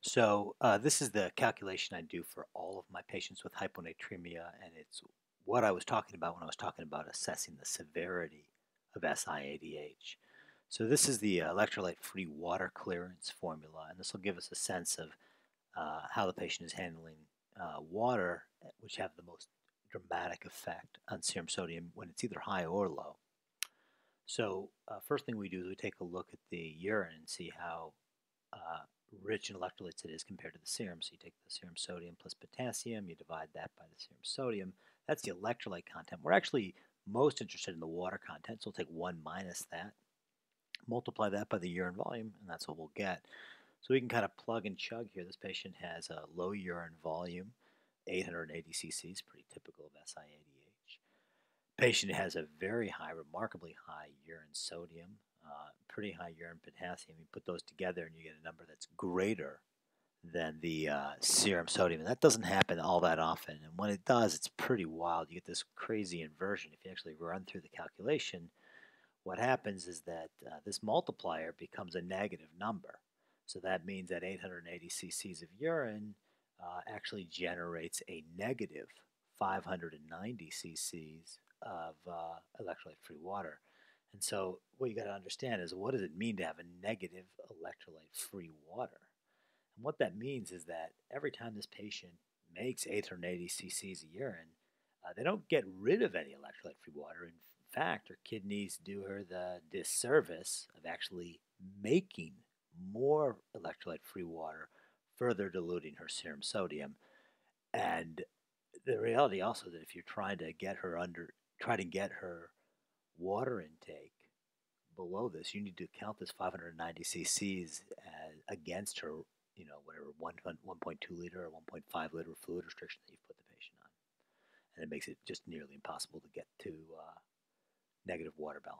So uh, this is the calculation I do for all of my patients with hyponatremia, and it's what I was talking about when I was talking about assessing the severity of SIADH. So this is the electrolyte-free water clearance formula, and this will give us a sense of uh, how the patient is handling uh, water, which have the most dramatic effect on serum sodium when it's either high or low. So uh, first thing we do is we take a look at the urine and see how uh, rich in electrolytes it is compared to the serum. So you take the serum sodium plus potassium, you divide that by the serum sodium. That's the electrolyte content. We're actually most interested in the water content, so we'll take 1 minus that, multiply that by the urine volume, and that's what we'll get. So we can kind of plug and chug here. This patient has a low urine volume, 880 cc's, pretty typical of SIADH. Patient has a very high, remarkably high urine sodium, uh, pretty high urine potassium. You put those together and you get a number that's greater than the uh, serum sodium. And that doesn't happen all that often. And when it does, it's pretty wild. You get this crazy inversion. If you actually run through the calculation, what happens is that uh, this multiplier becomes a negative number. So that means that 880 cc's of urine uh, actually generates a negative 590 cc's of uh, electrolyte-free water. And so what you got to understand is what does it mean to have a negative electrolyte-free water? And what that means is that every time this patient makes 880 cc's of urine, uh, they don't get rid of any electrolyte-free water. In fact, her kidneys do her the disservice of actually making more electrolyte-free water, further diluting her serum sodium. And the reality also that if you're trying to get her under, try to get her water intake below this, you need to count this 590 cc's as, against her, you know, whatever 1, 1.2 liter or 1.5 liter fluid restriction that you've put the patient on. And it makes it just nearly impossible to get to uh, negative water balance.